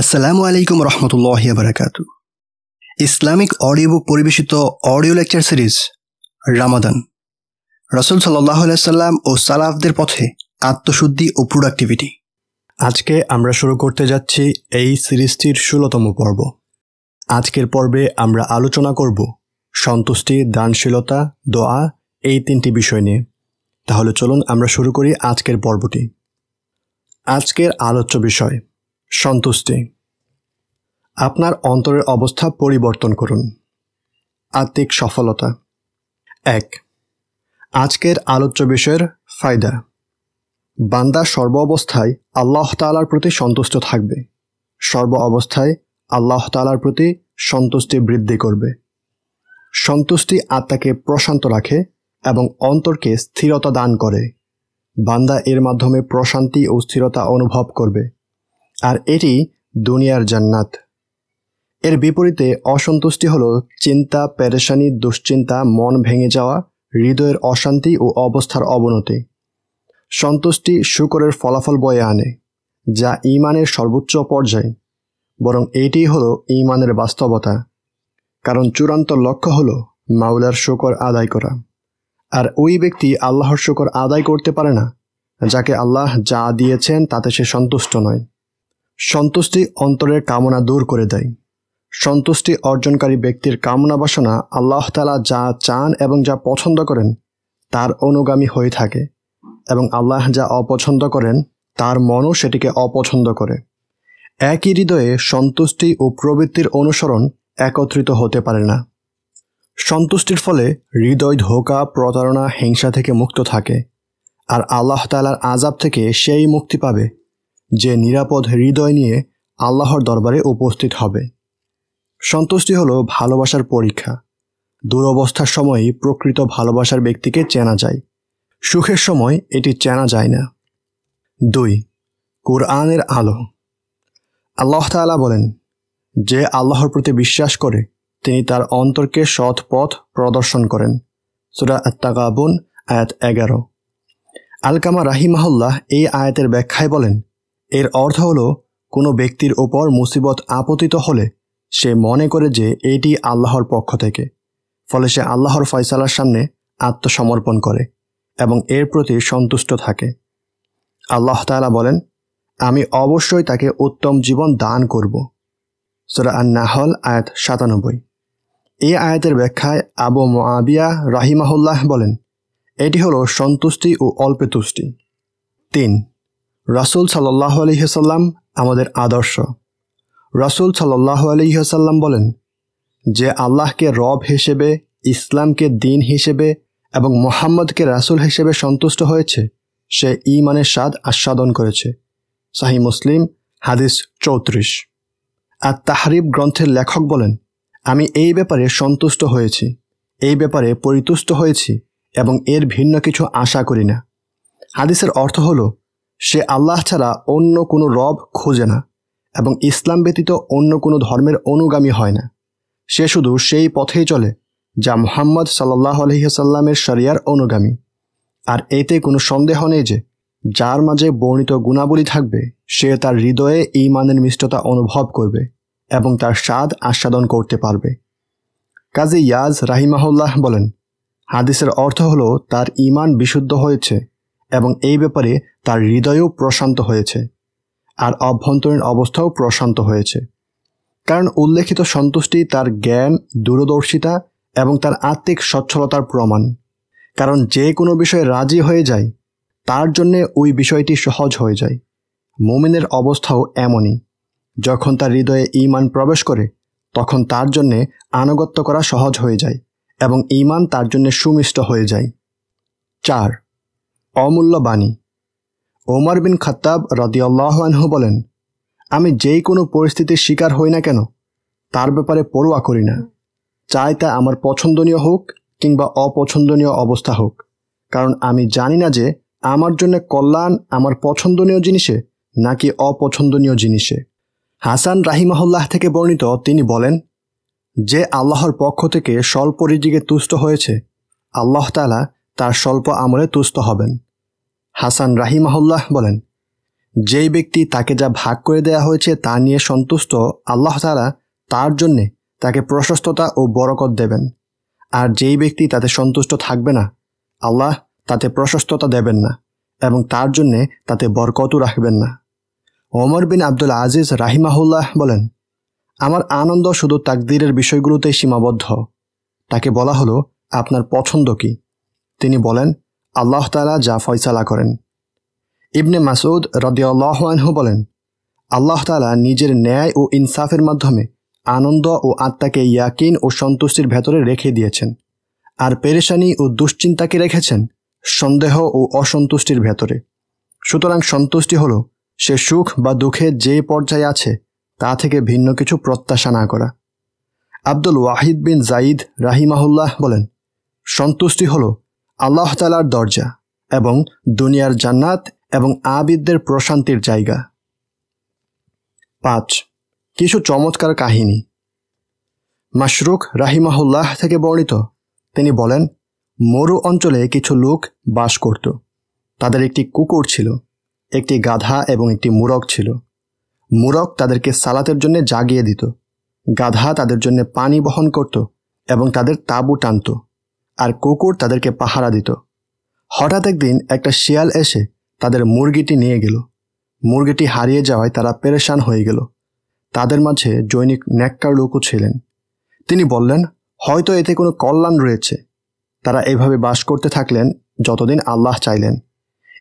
আসসালামু আলাইকুম রহমতুল্লাহ বারাকাত Islamic audio book পরিবেশিত অডিও লেকচার সিরিজ, রামাদান। রসুল সাল্লাহ সাল্লাম ও সালাফদের পথে আত্মশুদ্ধি ও প্রোডাক্টিভিটি আজকে আমরা শুরু করতে যাচ্ছি এই সিরিজটির ষোলতম পর্ব। আজকের পর্বে আমরা আলোচনা করব সন্তুষ্টি, দানশীলতা, দোয়া, এই তিনটি বিষয় নিয়ে। তাহলে চলুন আমরা শুরু করি আজকের পর্বটি। আজকের আলোচ্য বিষয় সন্তুষ্টি। আপনার অন্তরের অবস্থা পরিবর্তন করুন। আত্মিক সফলতা। এক, আজকের আলোচ্য বিষয়ের ফায়দা। বান্দা সর্ব অবস্থায় আল্লাহ তালার প্রতি সন্তুষ্ট থাকবে। সর্ব অবস্থায় আল্লাহ তালার প্রতি সন্তুষ্টি বৃদ্ধি করবে। সন্তুষ্টি আত্মাকে প্রশান্ত রাখে এবং অন্তরকে স্থিরতা দান করে। বান্দা এর মাধ্যমে প্রশান্তি ও স্থিরতা অনুভব করবে। আর এটি দুনিয়ার জান্নাত। এর বিপরীতে অসন্তুষ্টি হল চিন্তা, পেরেশানি, দুশ্চিন্তা, মন ভেঙে যাওয়া, হৃদয়ের অশান্তি ও অবস্থার অবনতি। সন্তুষ্টি শুকরের ফলাফল বয়ে আনে, যা ইমানের সর্বোচ্চ পর্যায়। বরং এটিই হল ইমানের বাস্তবতা। কারণ চূড়ান্ত লক্ষ্য হল মাওলার শুকর আদায় করা। আর ওই ব্যক্তি আল্লাহর শুকর আদায় করতে পারে না, যাকে আল্লাহ যা দিয়েছেন তাতে সে সন্তুষ্ট নয়। সন্তুষ্টি অন্তরের কামনা দূর করে দেয়। সন্তুষ্টি অর্জনকারী ব্যক্তির কামনা বাসনা আল্লাহ তালা যা চান এবং যা পছন্দ করেন, তার অনুগামী হয়ে থাকে এবং আল্লাহ যা অপছন্দ করেন, তার মনও সেটিকে অপছন্দ করে। একই হৃদয়ে সন্তুষ্টি ও প্রবৃত্তির অনুসরণ একত্রিত হতে পারে না। সন্তুষ্টির ফলে হৃদয় ধোকা, প্রতারণা, হিংসা থেকে মুক্ত থাকে, আর আল্লাহ তালার আজাব থেকে সেই মুক্তি পাবে যে নিরাপদ হৃদয় নিয়ে আল্লাহর দরবারে উপস্থিত হবে। সন্তুষ্টি হলো ভালোবাসার পরীক্ষা। দুরবস্থার সময়ই প্রকৃত ভালোবাসার ব্যক্তিকে চেনা যায়। সুখের সময় এটি চেনা যায় না। দুই, কোরআনের আলো। আল্লাহ তালা বলেন, যে আল্লাহর প্রতি বিশ্বাস করে, তিনি তার অন্তরকে সৎ পথ প্রদর্শন করেন। সুরা আত্মাগাবুন আয়াত এগারো। আলকামা রাহিমাহুল্লাহ এই আয়াতের ব্যাখ্যায় বলেন এর অর্থ হল, কোনো ব্যক্তির ওপর মুসিবত আপতিত হলে সে মনে করে যে এটি আল্লাহর পক্ষ থেকে, ফলে সে আল্লাহর ফয়সালার সামনে আত্মসমর্পণ করে এবং এর প্রতি সন্তুষ্ট থাকে। আল্লাহ তালা বলেন, আমি অবশ্যই তাকে উত্তম জীবন দান করব। সুরা আন নাহল আয়াত সাতানব্বই। এই আয়াতের ব্যাখ্যায় আবু মোয়াবিয়া রাহিমাহুল্লাহ বলেন, এটি হলো সন্তুষ্টি ও অল্পে তুষ্টি। তিন রাসুল সাল্লাহ আলহিহাসাল্লাম আমাদের আদর্শ। রাসুল সাল্লাহ আলহিহাসাল্লাম বলেন, যে আল্লাহকে রব হিসেবে, ইসলামকে দিন হিসেবে এবং মোহাম্মদকে রাসুল হিসেবে সন্তুষ্ট হয়েছে, সে ইমানের স্বাদ আস্বাদন করেছে। সাহি মুসলিম, হাদিস চৌত্রিশ। আর তাহারিব গ্রন্থের লেখক বলেন, আমি এই ব্যাপারে সন্তুষ্ট হয়েছি, এই ব্যাপারে পরিতুষ্ট হয়েছি এবং এর ভিন্ন কিছু আশা করি না। হাদিসের অর্থ হলো সে আল্লাহ ছাড়া অন্য কোনো রব খোঁজে না এবং ইসলাম ব্যতীত অন্য কোনো ধর্মের অনুগামী হয় না। সে শুধু সেই পথেই চলে যা মোহাম্মদ সাল্লাহ আলহিহাসাল্লামের শরিয়ার অনুগামী। আর এতে কোনো সন্দেহ নেই যে যার মাঝে বর্ণিত গুণাবলী থাকবে, সে তার হৃদয়ে ইমানের মিষ্টতা অনুভব করবে এবং তার স্বাদ আস্বাদন করতে পারবে। কাজী ইয়াজ রাহিমাহুল্লাহ বলেন, হাদিসের অর্থ হলো তার ইমান বিশুদ্ধ হয়েছে এবং এই ব্যাপারে তার হৃদয়ও প্রশান্ত হয়েছে আর অভ্যন্তরীণ অবস্থাও প্রশান্ত হয়েছে। কারণ উল্লেখিত সন্তুষ্টি তার জ্ঞান, দূরদর্শিতা এবং তার আত্মিক সচ্ছলতার প্রমাণ। কারণ যে কোনো বিষয়ে রাজি হয়ে যায়, তার জন্যে ওই বিষয়টি সহজ হয়ে যায়। মুমিনের অবস্থাও এমনই। যখন তার হৃদয়ে ইমান প্রবেশ করে, তখন তার জন্যে আনুগত্য করা সহজ হয়ে যায় এবং ইমান তার জন্যে সুমিষ্ট হয়ে যায়। চার অমূল্য বাণী। ওমর বিন খত্তাব রদিয়াল্লাহানহু বলেন, আমি যেই কোনো পরিস্থিতির শিকার হই না কেন, তার ব্যাপারে পড়ুয়া করি না। চাই তা আমার পছন্দনীয় হোক কিংবা অপছন্দনীয় অবস্থা হোক। কারণ আমি জানি না যে আমার জন্য কল্যাণ আমার পছন্দনীয় জিনিসে নাকি অপছন্দনীয় জিনিসে। হাসান রাহিমাহুল্লাহ থেকে বর্ণিত তিনি বলেন, যে আল্লাহর পক্ষ থেকে স্বল্প রিজিকে তুষ্ট হয়েছে, আল্লাহ তালা তার স্বল্প আমলে তুষ্ট হবেন। হাসান রাহিমাহুল্লাহ বলেন, যেই ব্যক্তি তাকে যা ভাগ করে দেয়া হয়েছে তা নিয়ে সন্তুষ্ট, আল্লাহ তারা তার জন্যে তাকে প্রশস্ততা ও বরকত দেবেন। আর যেই ব্যক্তি তাতে সন্তুষ্ট থাকবে না, আল্লাহ তাতে প্রশস্ততা দেবেন না এবং তার জন্যে তাতে বরকতও রাখবেন না। ওমর বিন আব্দুল আজিজ রাহিমাহুল্লাহ বলেন, আমার আনন্দ শুধু তাকদিরের বিষয়গুলোতেই সীমাবদ্ধ। তাকে বলা হলো, আপনার পছন্দ কি? তিনি বলেন, আল্লাহ তালা যা ফয়সালা করেন। ইবনে মাসুদ রদিয়াল্লাহনহু বলেন, আল্লাহ তালা নিজের ন্যায় ও ইনসাফের মাধ্যমে আনন্দ ও আত্মাকে ইয়াকিন ও সন্তুষ্টির ভেতরে রেখে দিয়েছেন। আর পেরেশানি ও দুশ্চিন্তাকে রেখেছেন সন্দেহ ও অসন্তুষ্টির ভেতরে। সুতরাং সন্তুষ্টি হল সে সুখ বা দুঃখে যে পর্যায়ে আছে, তা থেকে ভিন্ন কিছু প্রত্যাশা না করা। আব্দুল ওয়াহিদ বিন জাইদ রাহিমাহুল্লাহ বলেন, সন্তুষ্টি হল আল্লাহ তালার দরজা এবং দুনিয়ার জান্নাত এবং আবিদদের প্রশান্তির জায়গা। পাঁচ, কিছু চমৎকার কাহিনী। মাশরুক রাহিমাহুল্লাহ থেকে বর্ণিত। তিনি বলেন, মরু অঞ্চলে কিছু লোক বাস করত। তাদের একটি কুকুর ছিল, একটি গাধা এবং একটি মুরগ ছিল। মুরগ তাদেরকে সালাতের জন্য জাগিয়ে দিত। গাধা তাদের জন্য পানি বহন করত এবং তাদের তাঁবু টানত। আর কুকুর তাদেরকে পাহারা দিত। হঠাৎ একদিন একটা শিয়াল এসে তাদের মুরগিটি নিয়ে গেল। মুরগিটি হারিয়ে যাওয়ায় তারা পেরেশান হয়ে গেল। তাদের মাঝে জৈনিক ন্যাক্কার লোকও ছিলেন। তিনি বললেন, হয়তো এতে কোনো কল্যাণ রয়েছে। তারা এভাবে বাস করতে থাকলেন যতদিন আল্লাহ চাইলেন।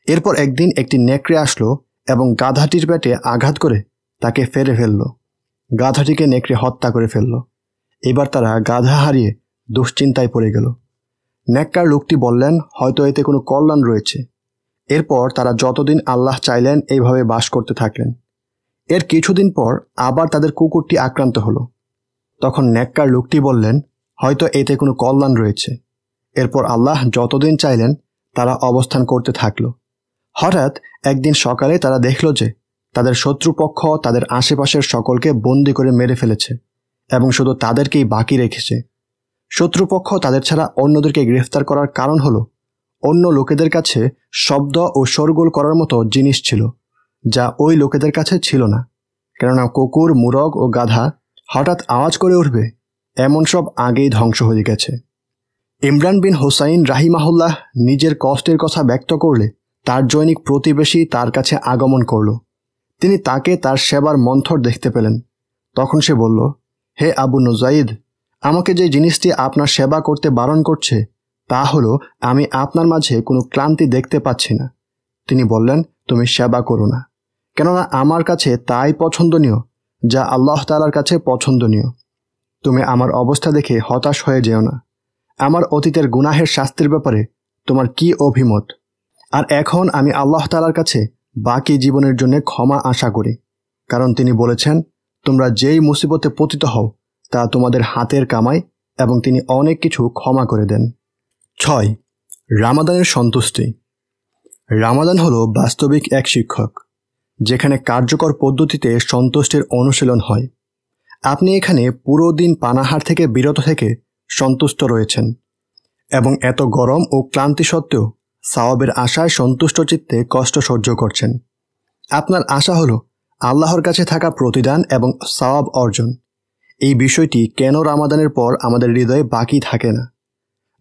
এরপর একদিন একটি নেকড়ে আসলো এবং গাধাটির পেটে আঘাত করে তাকে ফেরে ফেলল। গাধাটিকে নেকড়ে হত্যা করে ফেলল। এবার তারা গাধা হারিয়ে দুশ্চিন্তায় পড়ে গেল। নেককার লোকটি বললেন, হয়তো এতে কোনো কল্যাণ রয়েছে। এরপর তারা যতদিন আল্লাহ চাইলেন এইভাবে বাস করতে থাকলেন। এর কিছুদিন পর আবার তাদের কুকুরটি আক্রান্ত হলো। তখন নেককার লোকটি বললেন, হয়তো এতে কোনো কল্যাণ রয়েছে। এরপর আল্লাহ যতদিন চাইলেন তারা অবস্থান করতে থাকল। হঠাৎ একদিন সকালে তারা দেখল যে তাদের শত্রুপক্ষ তাদের আশেপাশের সকলকে বন্দি করে মেরে ফেলেছে এবং শুধু তাদেরকেই বাকি রেখেছে। শত্রুপক্ষ তাদের ছাড়া অন্যদেরকে গ্রেফতার করার কারণ হলো, অন্য লোকেদের কাছে শব্দ ও শোরগোল করার মতো জিনিস ছিল, যা ওই লোকেদের কাছে ছিল না। কেননা কুকুর, মুরগ ও গাধা হঠাৎ আওয়াজ করে উঠবে, এমন সব আগেই ধ্বংস হয়ে গেছে। ইমরান বিন হোসাইন রাহিমাহুল্লাহ নিজের কষ্টের কথা ব্যক্ত করলে তার জৈনিক প্রতিবেশী তার কাছে আগমন করল। তিনি তাকে তার সেবার মন্থর দেখতে পেলেন। তখন সে বলল, হে আবু নজাইদ আমাকে যে জিনিসটি আপনার সেবা করতে বারণ করছে, তা হলো আমি আপনার মাঝে কোনো ক্লান্তি দেখতে পাচ্ছি না। তিনি বললেন, তুমি সেবা করো না। কেননা আমার কাছে তাই পছন্দনীয়, যা আল্লাহ তালার কাছে পছন্দনীয়। তুমি আমার অবস্থা দেখে হতাশ হয়ে যেও না। আমার অতীতের গুনাহের শাস্তির ব্যাপারে তোমার কি অভিমত? আর এখন আমি আল্লাহ তালার কাছে বাকি জীবনের জন্য ক্ষমা আশা করি। কারণ তিনি বলেছেন, তোমরা যেই মুসিবতে পতিত হও তা তোমাদের হাতের কামাই এবং তিনি অনেক কিছু ক্ষমা করে দেন। ছয়, রামাদানের সন্তুষ্টি। রামাদান হলো বাস্তবিক এক শিক্ষক, যেখানে কার্যকর পদ্ধতিতে সন্তুষ্টির অনুশীলন হয়। আপনি এখানে পুরো দিন পানাহার থেকে বিরত থেকে সন্তুষ্ট রয়েছেন এবং এত গরম ও ক্লান্তি সত্ত্বেও সাওয়াবের আশায় সন্তুষ্ট চিত্তে কষ্ট সহ্য করছেন। আপনার আশা হলো আল্লাহর কাছে থাকা প্রতিদান এবং সওয়াব অর্জন। এই বিষয়টি কেন রামাদানের পর আমাদের হৃদয়ে বাকি থাকে না?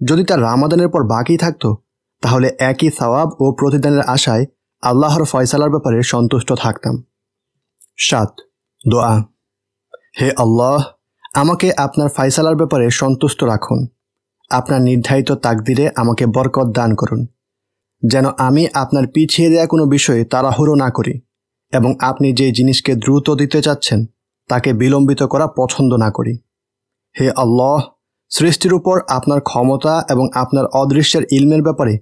যদি তা রামাদানের পর বাকি থাকত, তাহলে একই সওয়াব ও প্রতিদানের আশায় আল্লাহর ফয়সালার ব্যাপারে সন্তুষ্ট থাকতাম। সাত, দোয়া। হে আল্লাহ, আমাকে আপনার ফয়সালার ব্যাপারে সন্তুষ্ট রাখুন। আপনার নির্ধারিত তাকদিরে আমাকে বরকত দান করুন। যেন আমি আপনার পিছিয়ে দেয়া কোনো বিষয়ে তাড়াহুড়ো না করি এবং আপনি যে জিনিসকে দ্রুত দিতে চাচ্ছেন তাকে বিলম্বিত করা পছন্দ না করি। হে আল্লাহ, সৃষ্টির উপর আপনার ক্ষমতা এবং আপনার অদৃশ্যের ইলমের ব্যাপারে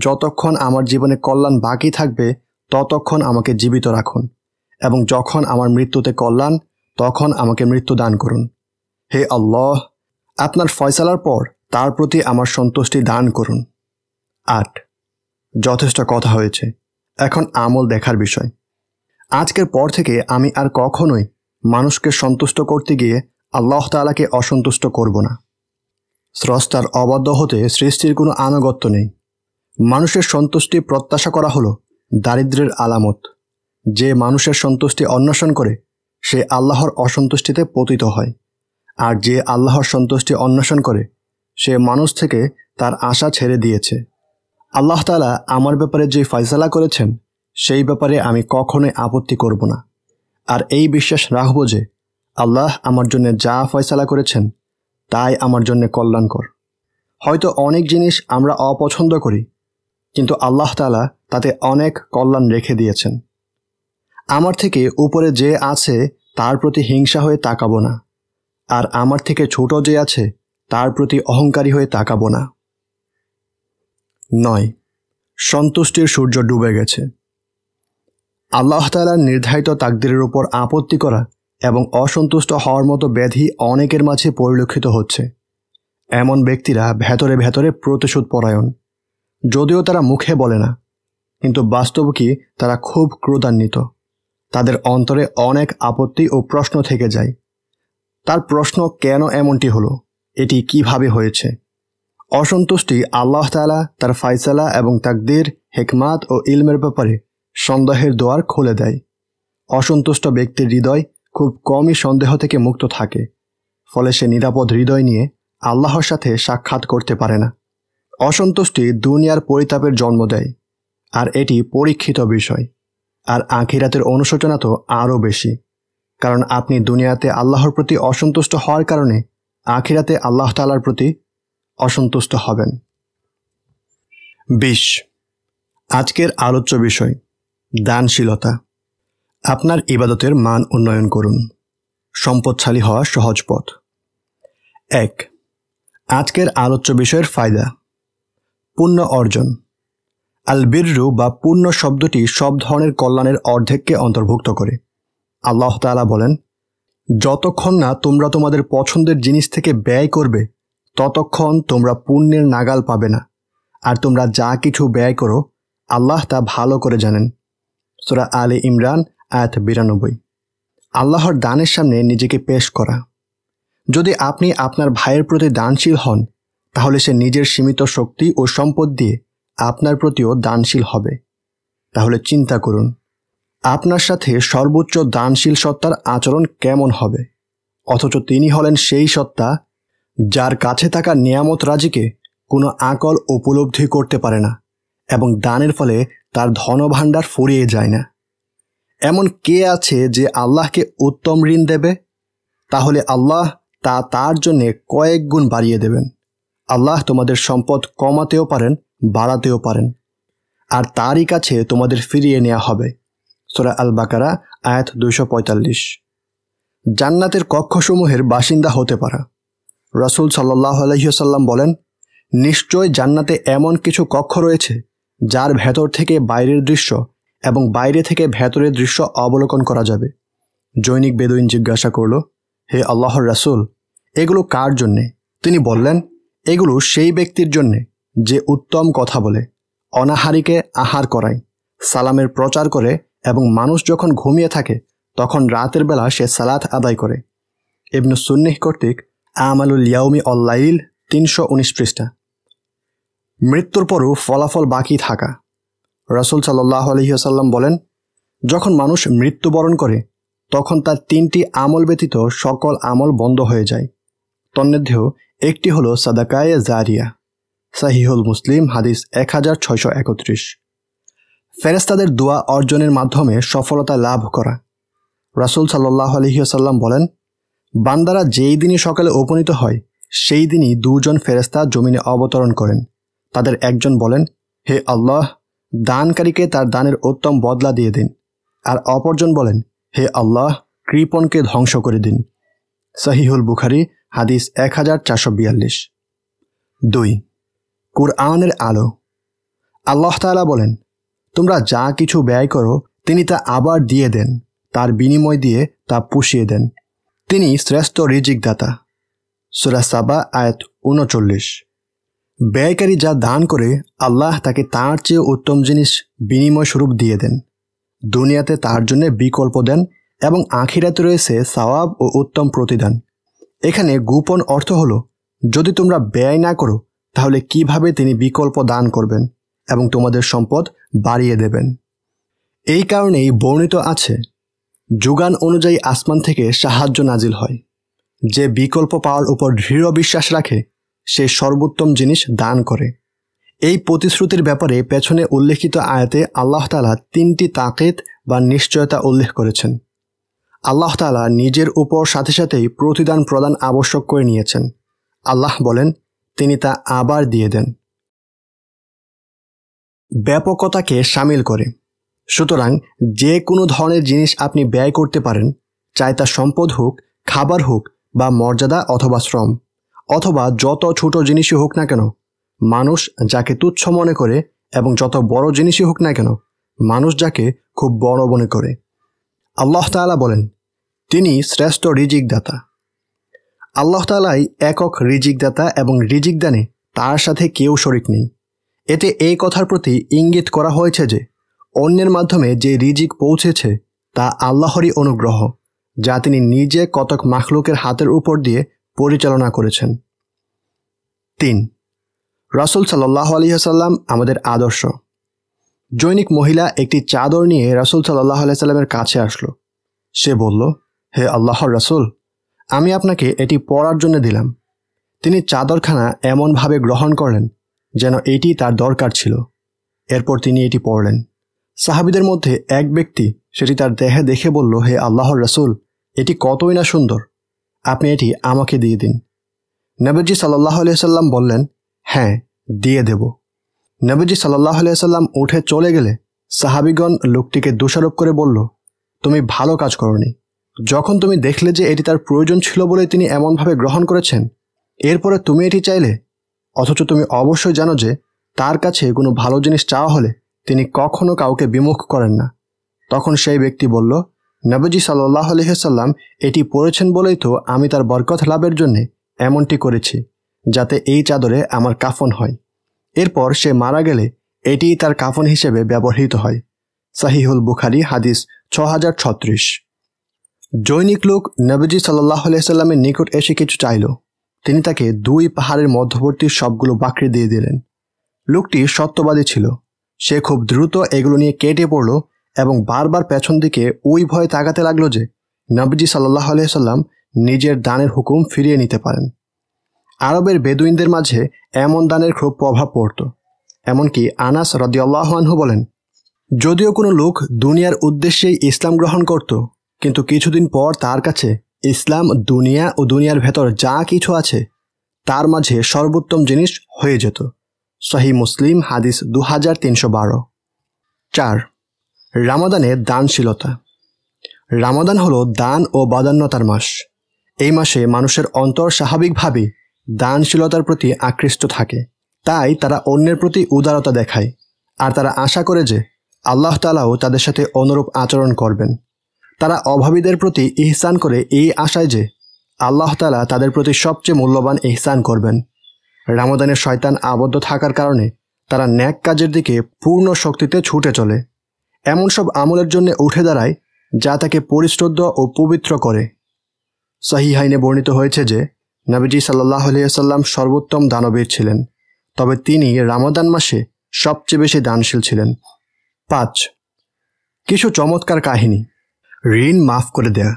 যতক্ষণ আমার জীবনে কল্যাণ বাকি থাকবে, ততক্ষণ আমাকে জীবিত রাখুন এবং যখন আমার মৃত্যুতে কল্যাণ, তখন আমাকে মৃত্যু দান করুন। হে আল্লাহ, আপনার ফয়সালার পর তার প্রতি আমার সন্তুষ্টি দান করুন। আট। যথেষ্ট কথা হয়েছে। এখন আমল দেখার বিষয়। আজকের পর থেকে আমি আর কখনোই মানুষকে সন্তুষ্ট করতে গিয়ে আল্লাহ তালাকে অসন্তুষ্ট করব না। স্রষ্টার অবাধ্য হতে সৃষ্টির কোনো আনুগত্য নেই। মানুষের সন্তুষ্টি প্রত্যাশা করা হলো দারিদ্রের আলামত। যে মানুষের সন্তুষ্টি অন্বেষণ করে, সে আল্লাহর অসন্তুষ্টিতে পতিত হয়। আর যে আল্লাহর সন্তুষ্টি অন্বেষণ করে, সে মানুষ থেকে তার আশা ছেড়ে দিয়েছে। আল্লাহ তালা আমার ব্যাপারে যে ফয়সালা করেছেন, সেই ব্যাপারে আমি কখনোই আপত্তি করব না। আর এই বিশ্বাস রাখব যে, আল্লাহ আমার জন্য যা ফয়সালা করেছেন, তাই আমার জন্য কল্যাণকর। হয়তো অনেক জিনিস আমরা অপছন্দ করি, কিন্তু আল্লাহ তালা তাতে অনেক কল্যাণ রেখে দিয়েছেন। আমার থেকে উপরে যে আছে, তার প্রতি হিংসা হয়ে তাকাবো না, আর আমার থেকে ছোট যে আছে, তার প্রতি অহংকারী হয়ে তাকাবো না। নয়, সন্তুষ্টির সূর্য ডুবে গেছে। আল্লাহ তালার নির্ধারিত তাকদিরের উপর আপত্তি করা এবং অসন্তুষ্ট হওয়ার মতো ব্যাধি অনেকের মাঝে পরিলক্ষিত হচ্ছে। এমন ব্যক্তিরা ভেতরে ভেতরে প্রতিশোধ পরায়ণ। যদিও তারা মুখে বলে না, কিন্তু বাস্তব কি তারা খুব ক্রোধান্বিত। তাদের অন্তরে অনেক আপত্তি ও প্রশ্ন থেকে যায়। তার প্রশ্ন কেন এমনটি হলো? এটি কীভাবে হয়েছে? অসন্তুষ্টি আল্লাহ তালা তার ফাইসালা এবং তাকদের, হেকমাত ও ইলমের ব্যাপারে সন্দেহের দোয়ার খুলে দেয়। অসন্তুষ্ট ব্যক্তির হৃদয় খুব কমই সন্দেহ থেকে মুক্ত থাকে, ফলে সে নিরাপদ হৃদয় নিয়ে আল্লাহর সাথে সাক্ষাৎ করতে পারে না। অসন্তুষ্টি দুনিয়ার পরিতাপের জন্ম দেয়, আর এটি পরীক্ষিত বিষয়। আর আখিরাতের অনুশোচনা তো আরও বেশি, কারণ আপনি দুনিয়াতে আল্লাহর প্রতি অসন্তুষ্ট হওয়ার কারণে আখিরাতে আল্লাহ তালার প্রতি অসন্তুষ্ট হবেন। বিশ, আজকের আলোচ্য বিষয়। দানশীলতা। আপনার ইবাদতের মান উন্নয়ন করুন। সম্পদশালী হওয়া সহজ পথ। এক, আজকের আলোচ্য বিষয়ের ফায়দা। পুণ্য অর্জন। আলবিররু বা পুণ্য শব্দটি সব ধরনের কল্যাণের অর্ধেককে অন্তর্ভুক্ত করে। আল্লাহ তালা বলেন, যতক্ষণ না তোমরা তোমাদের পছন্দের জিনিস থেকে ব্যয় করবে, ততক্ষণ তোমরা পুণ্যের নাগাল পাবে না। আর তোমরা যা কিছু ব্যয় করো, আল্লাহ তা ভালো করে জানেন। সোরা আলে ইমরান, আয়াত বিরানব্বই। আল্লাহর দানের সামনে নিজেকে পেশ করা। যদি আপনি আপনার ভাইয়ের প্রতি দানশীল হন, তাহলে সে নিজের সীমিত শক্তি ও সম্পদ দিয়ে আপনার প্রতিও দানশীল হবে। তাহলে চিন্তা করুন, আপনার সাথে সর্বোচ্চ দানশীল সত্তার আচরণ কেমন হবে? অথচ তিনি হলেন সেই সত্তা যার কাছে থাকা নিয়ামত রাজিকে কোনো আকল উপলব্ধি করতে পারে না এবং দানের ফলে তার ধনভাণ্ডার ফুরিয়ে যায় না। এমন কে আছে যে আল্লাহকে উত্তম ঋণ দেবে? তাহলে আল্লাহ তা তার জন্যে কয়েক গুণ বাড়িয়ে দেবেন। আল্লাহ তোমাদের সম্পদ কমাতেও পারেন, বাড়াতেও পারেন। আর তারই কাছে তোমাদের ফিরিয়ে নেওয়া হবে। সোরা আল বাকারা আয়াত দুইশো পঁয়তাল্লিশ। জান্নাতের কক্ষসমূহের বাসিন্দা হতে পারা। রসুল সাল্লাহ আলহিসাল্লাম বলেন, নিশ্চয় জান্নাতে এমন কিছু কক্ষ রয়েছে যার ভেতর থেকে বাইরের দৃশ্য এবং বাইরে থেকে ভেতরের দৃশ্য অবলোকন করা যাবে। জৈনিক বেদুইন জিজ্ঞাসা করল, হে আল্লাহর রাসুল, এগুলো কার জন্যে? তিনি বললেন, এগুলো সেই ব্যক্তির জন্যে যে উত্তম কথা বলে, অনাহারিকে আহার করায়, সালামের প্রচার করে এবং মানুষ যখন ঘুমিয়ে থাকে, তখন রাতের বেলা সে সালাত আদায় করে। ইবনু সুন্নিহ কর্তৃক আমালুল ইয়াউমি অল্লাইল তিনশো উনিশ পৃষ্ঠা। মৃত্যুর পরও ফলাফল বাকি থাকা। রসুল সাল্লাহ আলহিহাসাল্লাম বলেন, যখন মানুষ মৃত্যুবরণ করে, তখন তার তিনটি আমল ব্যতীত সকল আমল বন্ধ হয়ে যায়। তন্মধ্যেও একটি হলো সাদাকায়ে জারিয়া। সাহিহুল মুসলিম, হাদিস এক হাজার ছয়শো একত্রিশ। ফেরেস্তাদের দোয়া অর্জনের মাধ্যমে সফলতা লাভ করা। রাসুল সাল্লাহ আলহিহাসাল্লাম বলেন, বান্দারা যেই দিনই সকালে উপনীত হয়, সেই দিনই দুজন ফেরেস্তা জমিনে অবতরণ করেন। তাদের একজন বলেন, হে আল্লাহ, দানকারীকে তার দানের উত্তম বদলা দিয়ে দিন। আর অপরজন বলেন, হে আল্লাহ, কৃপণকে ধ্বংস করে দিন। সহিহুল বুখারি, হাদিস এক হাজার চারশো বিয়াল্লিশ। দুই, কুরআনের আলো। আল্লাহ তালা বলেন, তোমরা যা কিছু ব্যয় করো, তিনি তা আবার দিয়ে দেন। তার বিনিময় দিয়ে তা পুষিয়ে দেন। তিনি শ্রেষ্ঠ রিজিক দাতা সুরা সাবা, আয়াত উনচল্লিশ। ব্যয়কারী যা দান করে আল্লাহ তাকে তার চেয়ে উত্তম জিনিস বিনিময় স্বরূপ দিয়ে দেন। দুনিয়াতে তার জন্য বিকল্প দেন এবং আখিরাতে রয়েছে সওয়াব ও উত্তম প্রতিদান। এখানে গোপন অর্থ হলো, যদি তোমরা ব্যয় না করো, তাহলে কীভাবে তিনি বিকল্প দান করবেন এবং তোমাদের সম্পদ বাড়িয়ে দেবেন? এই কারণেই বর্ণিত আছে, যুগান অনুযায়ী আসমান থেকে সাহায্য নাজিল হয়। যে বিকল্প পাওয়ার উপর দৃঢ় বিশ্বাস রাখে সে সর্বোত্তম জিনিস দান করে। এই প্রতিশ্রুতির ব্যাপারে পেছনে উল্লেখিত আয়াতে আল্লাহ তালা তিনটি তাকেত বা নিশ্চয়তা উল্লেখ করেছেন। আল্লাহ তালা নিজের উপর সাথে সাথেই প্রতিদান প্রদান আবশ্যক করে নিয়েছেন। আল্লাহ বলেন, তিনি তা আবার দিয়ে দেন। ব্যাপকতাকে সামিল করে। সুতরাং যে কোনো ধরনের জিনিস আপনি ব্যয় করতে পারেন, চাই তা সম্পদ হোক, খাবার হোক বা মর্যাদা অথবা শ্রম। অথবা যত ছোট জিনিসই হোক না কেন, মানুষ যাকে তুচ্ছ মনে করে এবং যত বড় জিনিসই হোক না কেন, মানুষ যাকে খুব বড় মনে করে। আল্লাহ তালা বলেন, তিনি শ্রেষ্ঠ রিজিক দাতা আল্লাহ তালাই একক রিজিক দাতা এবং রিজিক দানে তার সাথে কেউ শরিক নেই। এতে এই কথার প্রতি ইঙ্গিত করা হয়েছে যে, অন্যের মাধ্যমে যে রিজিক পৌঁছেছে, তা আল্লাহরই অনুগ্রহ, যা তিনি নিজে কতক মাখলুকের হাতের উপর দিয়ে পরিচালনা করেছেন। তিন, রাসুল সাল্লাহ আলহিহাসাল্লাম আমাদের আদর্শ। জৈনিক মহিলা একটি চাদর নিয়ে রাসুল সাল্লাহ আলাইসাল্লামের কাছে আসলো। সে বলল, হে আল্লাহর রাসুল, আমি আপনাকে এটি পড়ার জন্য দিলাম। তিনি চাদরখানা এমনভাবে গ্রহণ করলেন যেন এটি তার দরকার ছিল। এরপর তিনি এটি পড়লেন সাহাবিদের মধ্যে এক ব্যক্তি সেটি তার দেহে দেখে বলল, হে আল্লাহর রাসুল, এটি কতই না সুন্দর। আপনি এটি আমাকে দিয়ে দিন। নবজি সাল্লাহ সাল্লাম বললেন হ্যাঁ দিয়ে দেব। নবজি সাল্লাহ সাল্লাম উঠে চলে গেলে সাহাবিগণ লোকটিকে দোষারোপ করে বলল, তুমি ভালো কাজ করনি। যখন তুমি দেখলে যে এটি তার প্রয়োজন ছিল বলে তিনি এমনভাবে গ্রহণ করেছেন, এরপরে তুমি এটি চাইলে, অথচ তুমি অবশ্যই জানো যে তার কাছে কোনো ভালো জিনিস চাওয়া হলে তিনি কখনো কাউকে বিমুখ করেন না। তখন সেই ব্যক্তি বলল নবজি সাল্লাহ আলহিহাল্লাম এটি পড়েছেন বলেই তো আমি তার বরকত লাভের জন্যে এমনটি করেছি, যাতে এই চাদরে আমার কাফন হয়। এরপর সে মারা গেলে এটিই তার কাফন হিসেবে ব্যবহৃত হয়। সাহিহুল বুখারি, হাদিস ছ হাজার ছত্রিশ। জৈনিক লোক নবজি সাল্লাহ আলাইসাল্লামের নিকট এসে কিছু চাইল। তিনি তাকে দুই পাহাড়ের মধ্যবর্তী সবগুলো বাকরি দিয়ে দিলেন। লোকটি সত্যবাদী ছিল। সে খুব দ্রুত এগুলো নিয়ে কেটে পড়ল এবং বারবার পেছন দিকে ওই ভয়ে তাকাতে লাগল যে, নবজি সাল্লাহ আলাইসাল্লাম নিজের দানের হুকুম ফিরিয়ে নিতে পারেন। আরবের বেদুইনদের মাঝে এমন দানের খুব প্রভাব পড়ত। এমনকি আনাস রদিয়াল্লাহানহু বলেন, যদিও কোনো লোক দুনিয়ার উদ্দেশ্যেই ইসলাম গ্রহণ করত, কিন্তু কিছুদিন পর তার কাছে ইসলাম দুনিয়া ও দুনিয়ার ভেতর যা কিছু আছে, তার মাঝে সর্বোত্তম জিনিস হয়ে যেত। সহি মুসলিম হাদিস দু হাজার তিনশো বারো। চার রামাদানে দানশীলতা। রামাদান হলো দান ও বাদান্যতার মাস। এই মাসে মানুষের অন্তর স্বাভাবিকভাবে দানশীলতার প্রতি আকৃষ্ট থাকে। তাই তারা অন্যের প্রতি উদারতা দেখায়। আর তারা আশা করে যে আল্লাহ তালাও তাদের সাথে অনুরূপ আচরণ করবেন। তারা অভাবীদের প্রতি ইহসান করে এই আশায় যে আল্লাহ তালা তাদের প্রতি সবচেয়ে মূল্যবান ইহসান করবেন। রামদানের শয়তান আবদ্ধ থাকার কারণে তারা ন্যাক কাজের দিকে পূর্ণ শক্তিতে ছুটে চলে। এমন সব আমলের জন্য উঠে দাঁড়ায় যা তাকে পরিশ্রদ্ধ ও পবিত্র করে। সাহি হাইনে বর্ণিত হয়েছে যে, নবীজি সাল্লাহ আলিয়াল্লাম সর্বোত্তম দানবীর ছিলেন, তবে তিনি রামাদান মাসে সবচেয়ে বেশি দানশীল ছিলেন। পাঁচ, কিছু চমৎকার কাহিনী। ঋণ মাফ করে দেয়া।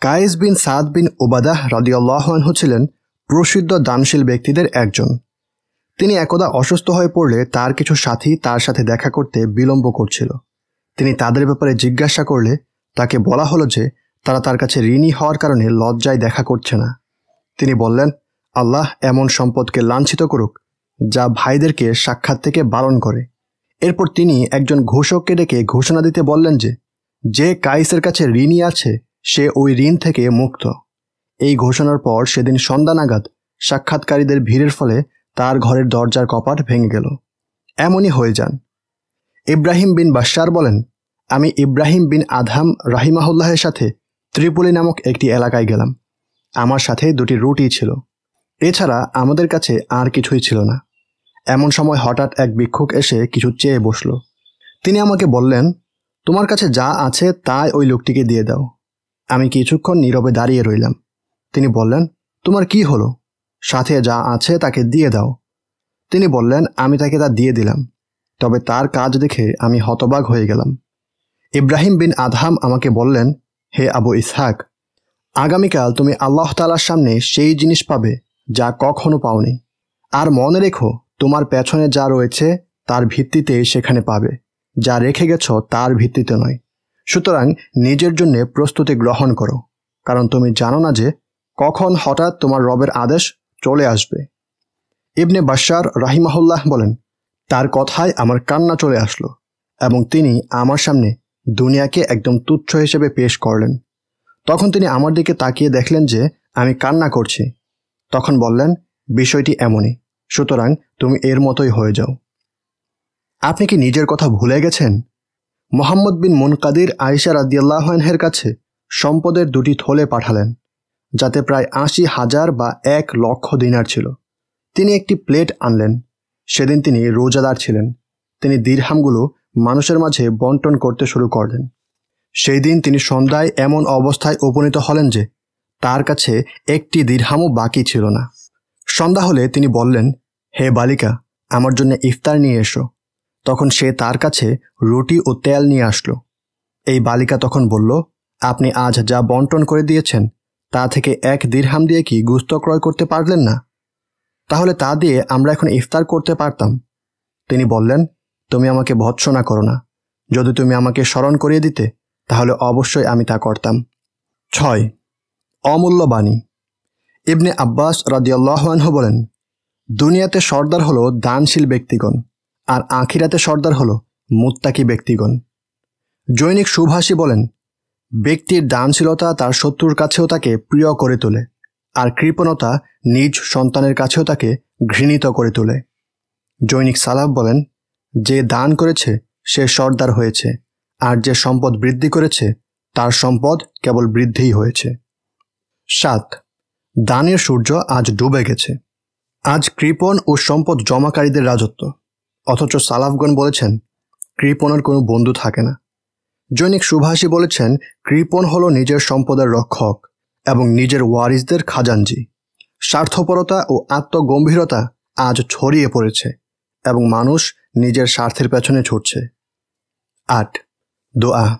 কায়েস বিন সাদ বিন ওবাদাহ রাদিউল্লাহনহু ছিলেন প্রসিদ্ধ দানশীল ব্যক্তিদের একজন। তিনি একদা অসুস্থ হয়ে পড়লে তার কিছু সাথী তার সাথে দেখা করতে বিলম্ব করছিল। তিনি তাদের ব্যাপারে জিজ্ঞাসা করলে তাকে বলা হলো যে তারা তার কাছে ঋণী হওয়ার কারণে লজ্জায় দেখা করছে না। তিনি বললেন, আল্লাহ এমন সম্পদকে লাঞ্ছিত করুক যা ভাইদেরকে সাক্ষাৎ থেকে বারণ করে। এরপর তিনি একজন ঘোষককে ডেকে ঘোষণা দিতে বললেন যে যে কাইসের কাছে ঋণই আছে, সে ওই ঋণ থেকে মুক্ত। এই ঘোষণার পর সেদিন সন্ধ্যা নাগাদ সাক্ষাৎকারীদের ভিড়ের ফলে তার ঘরের দরজার কপাট ভেঙে গেল। এমনই হয়ে যান। ইব্রাহিম বিন বাশার বলেন, আমি ইব্রাহিম বিন আধাম রাহিমাহুল্লাহের সাথে ত্রিপুলি নামক একটি এলাকায় গেলাম। আমার সাথে দুটি রুটি ছিল। এছাড়া আমাদের কাছে আর কিছুই ছিল না। এমন সময় হঠাৎ এক ভিক্ষুক এসে কিছু চেয়ে বসল। তিনি আমাকে বললেন, তোমার কাছে যা আছে তাই ওই লোকটিকে দিয়ে দাও। আমি কিছুক্ষণ নীরবে দাঁড়িয়ে রইলাম। তিনি বললেন, তোমার কি হলো? সাথে যা আছে তাকে দিয়ে দাও। তিনি বললেন, আমি তাকে তা দিয়ে দিলাম। তবে তার কাজ দেখে আমি হতবাগ হয়ে গেলাম। ইব্রাহিম বিন আদহাম আমাকে বললেন, হে আবু ইসহাক, আগামীকাল তুমি আল্লাহ তালার সামনে সেই জিনিস পাবে যা কখনো পাওনি। আর মনে রেখো, তোমার পেছনে যা রয়েছে তার ভিত্তিতে সেখানে পাবে। যা রেখে গেছ তার ভিত্তিতে নয়। সুতরাং নিজের জন্য প্রস্তুতি গ্রহণ করো। কারণ তুমি জানো না যে কখন হঠাৎ তোমার রবের আদেশ চলে আসবে। ইবনে বাশার রাহিমাহুল্লাহ বলেন তার কথায় আমার কান্না চলে আসলো এবং তিনি আমার সামনে দুনিয়াকে একদম তুচ্ছ হিসেবে পেশ করলেন। তখন তিনি আমার দিকে তাকিয়ে দেখলেন যে আমি কান্না করছি। তখন বললেন, বিষয়টি এমনই, সুতরাং তুমি এর মতোই হয়ে যাও। আপনি কি নিজের কথা ভুলে গেছেন? মোহাম্মদ বিন মুনকাদির আয়েশা রাদিয়াল্লাহের কাছে সম্পদের দুটি থলে পাঠালেন, যাতে প্রায় আশি হাজার বা এক লক্ষ দিনার ছিল। তিনি একটি প্লেট আনলেন সেদিন তিনি রোজাদার ছিলেন। তিনি দীর্হামগুলো মানুষের মাঝে বন্টন করতে শুরু করলেন। সেই দিন তিনি সন্ধ্যায় এমন অবস্থায় উপনীত হলেন যে, তার কাছে একটি দীর্হামও বাকি ছিল না। সন্ধ্যা হলে তিনি বললেন, হে বালিকা, আমার জন্য ইফতার নিয়ে এসো। তখন সে তার কাছে রুটি ও তেল নিয়ে আসলো। এই বালিকা তখন বলল, আপনি আজ যা বন্টন করে দিয়েছেন, তা থেকে এক দীর্হাম দিয়ে কি গুস্ত ক্রয় করতে পারলেন না? তাহলে তা দিয়ে আমরা এখন ইফতার করতে পারতাম। তিনি বললেন, তুমি আমাকে ভৎসনা করো না। যদি তুমি আমাকে স্মরণ করিয়ে দিতে, তাহলে অবশ্যই আমি তা করতাম। ছয় অমূল্য বাণী ইবনে আব্বাস রাদিয়াল্লাহানহ বলেন, দুনিয়াতে সর্দার হলো দানশীল ব্যক্তিগণ, আর আখিরাতে সর্দার হলো মুত্তাকি ব্যক্তিগণ। জৈনিক সুভাষী বলেন, ব্যক্তির দানশীলতা তার শত্রুর কাছেও তাকে প্রিয় করে তোলে। আর কৃপণতা নিজ সন্তানের কাছেও তাকে ঘৃণিত করে তোলে। জৈনিক সালাফ বলেন, যে দান করেছে, সে সর্দার হয়েছে, আর যে সম্পদ বৃদ্ধি করেছে, তার সম্পদ কেবল বৃদ্ধিই হয়েছে। সাত, দানের সূর্য আজ ডুবে গেছে। আজ কৃপণ ও সম্পদ জমাকারীদের রাজত্ব। অথচ সালাফগণ বলেছেন, কৃপণের কোনো বন্ধু থাকে না। জৈনিক সুভাষী বলেছেন, কৃপণ হল নিজের সম্পদের রক্ষক। এবং নিজের ওয়ারিসদের খাজানজি স্বার্থপরতা ও আত্মগম্ভীরতা আজ ছড়িয়ে পড়েছে এবং মানুষ নিজের স্বার্থের পেছনে ছুটছে। আট, দোয়া।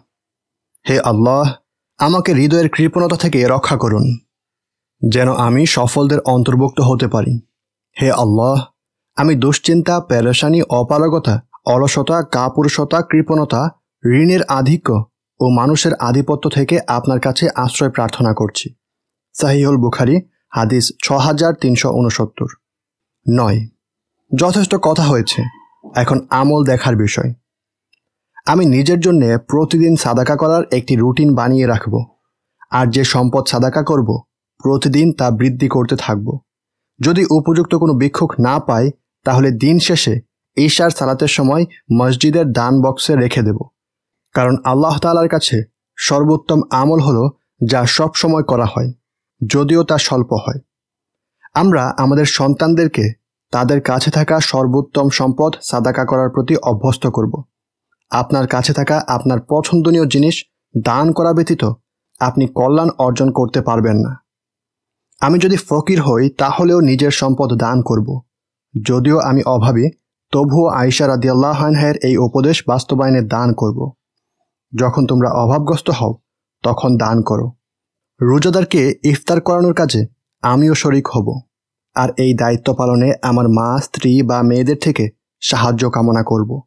হে আল্লাহ, আমাকে হৃদয়ের কৃপণতা থেকে রক্ষা করুন, যেন আমি সফলদের অন্তর্ভুক্ত হতে পারি। হে আল্লাহ, আমি দুশ্চিন্তা প্যারেশানি অপারগতা, অলসতা, কাপুরুষতা, কৃপণতা, ঋণের আধিক্য ও মানুষের আধিপত্য থেকে আপনার কাছে আশ্রয় প্রার্থনা করছি। সাহিহুল বুখারি, হাদিস ছ হাজার তিনশো উনসত্তর। নয়। যথেষ্ট কথা হয়েছে। এখন আমল দেখার বিষয়। আমি নিজের জন্যে প্রতিদিন সাদাকা করার একটি রুটিন বানিয়ে রাখব। আর যে সম্পদ সাদাকা করব, প্রতিদিন তা বৃদ্ধি করতে থাকব। যদি উপযুক্ত কোনো বিক্ষোভ না পাই তাহলে দিন শেষে ঈশার সালাতের সময় মসজিদের দান বক্সে রেখে দেব। কারণ আল্লাহ তালার কাছে সর্বোত্তম আমল হলো যা সব সময় করা হয়, যদিও তা স্বল্প হয়। আমরা আমাদের সন্তানদেরকে তাদের কাছে থাকা সর্বোত্তম সম্পদ সাদাকা করার প্রতি অভ্যস্ত করব। আপনার কাছে থাকা আপনার পছন্দনীয় জিনিস দান করা ব্যতীত আপনি কল্যাণ অর্জন করতে পারবেন না। আমি যদি ফকির হই, তাহলেও নিজের সম্পদ দান করব। যদিও আমি অভাবী, তবুও আইসা রাদিয়াল্লাহের এই উপদেশ বাস্তবায়নে দান করব। যখন তোমরা অভাবগ্রস্ত হও, তখন দান করো। রোজাদারকে ইফতার করানোর কাজে আমিও শরিক হব। আর এই দায়িত্ব পালনে আমার মা, স্ত্রী বা মেয়েদের থেকে সাহায্য কামনা করব।